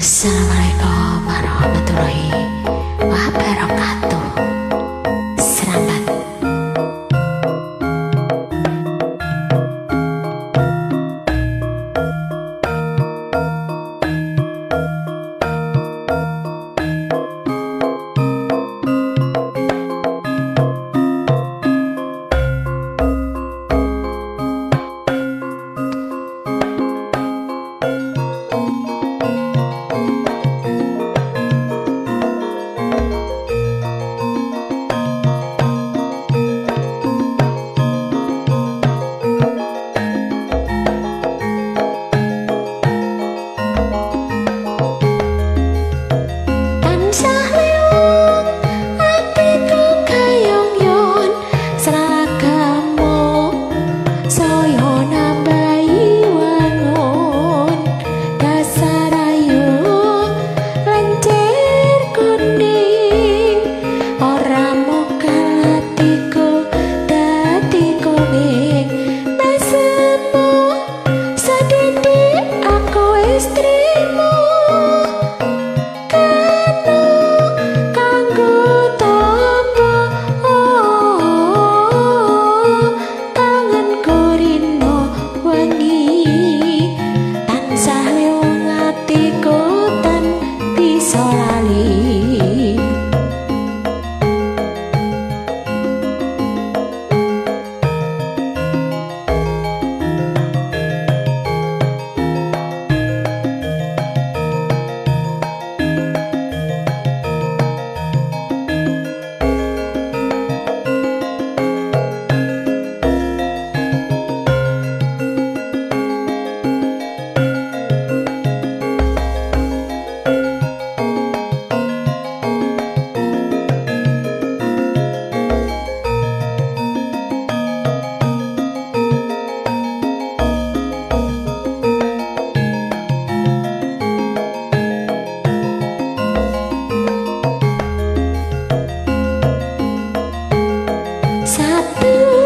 Assalamualaikum satu